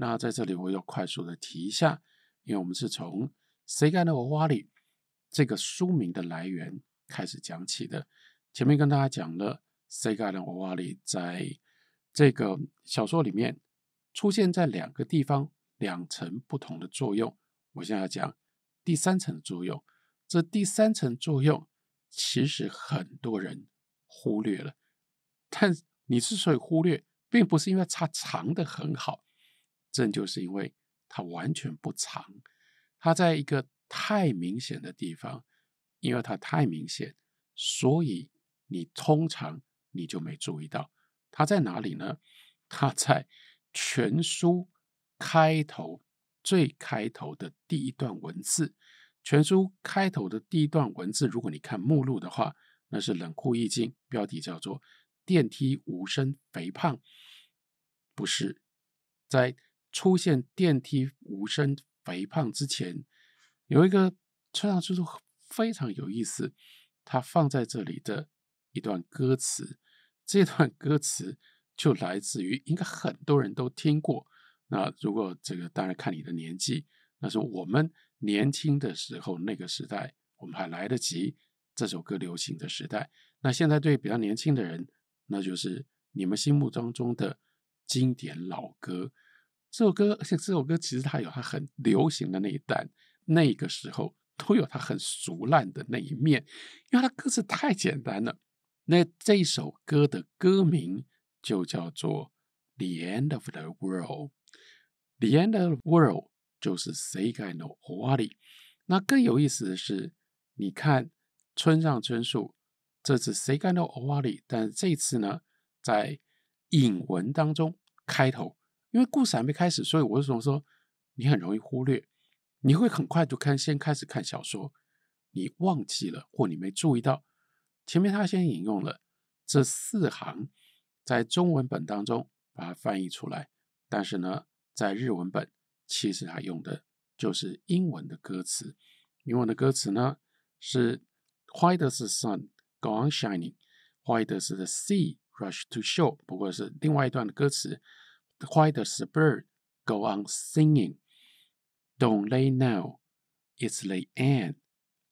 那在这里我要快速的提一下，因为我们是从《谁干的我瓦里》这个书名的来源开始讲起的。前面跟大家讲了，《谁干的我瓦里》在这个小说里面出现在两个地方，两层不同的作用。我现在要讲第三层的作用。这第三层作用其实很多人忽略了，但你之所以忽略，并不是因为它藏的很好。正就是因为它完全不长，它在一个太明显的地方，因为它太明显，所以你通常你就没注意到它在哪里呢？它在全书开头最开头的第一段文字。全书开头的第一段文字，如果你看目录的话，那是冷酷意境，标题叫做“电梯无声肥胖”，不是在。出现电梯无声肥胖之前，有一个村上春树非常有意思，他放在这里的一段歌词，这段歌词就来自于应该很多人都听过。那如果这个当然看你的年纪，那是我们年轻的时候那个时代，我们还来得及这首歌流行的时代。那现在对比较年轻的人，那就是你们心目当中的经典老歌。这首歌，而且这首歌其实它有它很流行的那一段，那个时候都有它很俗烂的那一面，因为它歌词太简单了。那这首歌的歌名就叫做《The End of the World》，《The End of the World》就是 Seigai no Owari。那更有意思的是，你看村上春树这次 Seigai no Owari，但这次呢，在引文当中开头。因为故事还没开始，所以我为什么说你很容易忽略？你会很快就看，先开始看小说，你忘记了或你没注意到前面他先引用了这四行，在中文本当中把它翻译出来，但是呢，在日文本其实他用的就是英文的歌词。英文的歌词呢是 Why does the sun go on shining? Why does the sea rush to shore? 不过是另外一段的歌词。Why does the bird go on singing? Don't they know it's the end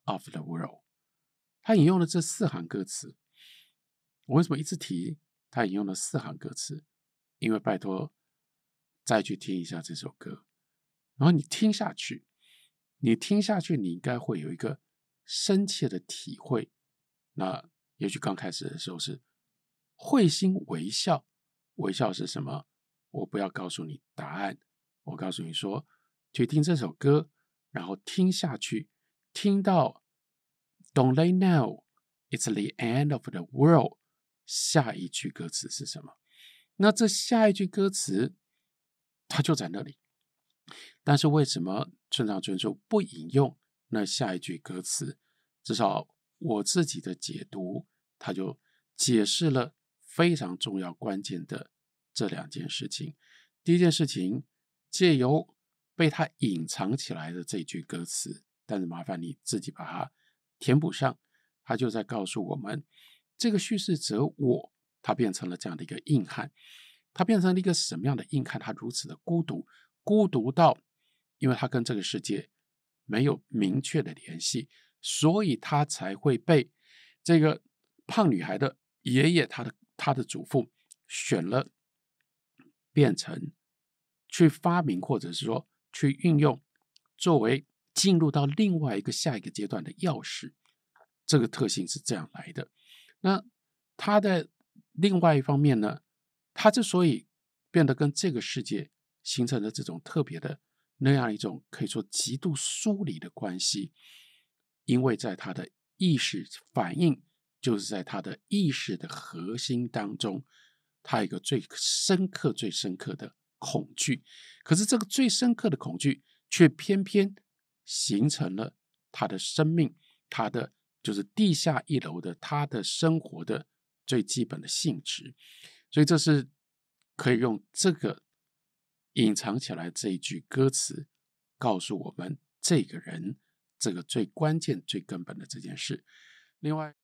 of the world? 他引用了这四行歌词。我为什么一直提他引用了四行歌词？因为拜托，再去听一下这首歌，然后你听下去，你听下去，你应该会有一个深切的体会。那也许刚开始的时候是会心微笑，微笑是什么？我不要告诉你答案，我告诉你说，去听这首歌，然后听下去，听到 "Don't they know it's the end of the world"，下一句歌词是什么？那这下一句歌词，它就在那里。但是为什么村上春树不引用那下一句歌词？至少我自己的解读，他就解释了非常重要关键的。这两件事情，第一件事情，借由被他隐藏起来的这句歌词，但是麻烦你自己把它填补上。他就在告诉我们，这个叙事者我，他变成了这样的一个硬汉，他变成了一个什么样的硬汉？他如此的孤独，孤独到，因为他跟这个世界没有明确的联系，所以他才会被这个胖女孩的爷爷，他的他的祖父选了。变成去发明，或者是说去运用，作为进入到另外一个下一个阶段的钥匙，这个特性是这样来的。那它的另外一方面呢，它之所以变得跟这个世界形成了这种特别的那样一种可以说极度疏离的关系，因为在他的意识反应，就是在他的意识的核心当中。他有一个最深刻、最深刻的恐惧，可是这个最深刻的恐惧却偏偏形成了他的生命，他的就是地下一楼的他的生活的最基本的性质。所以这是可以用这个隐藏起来这一句歌词告诉我们这个人这个最关键、最根本的这件事。另外。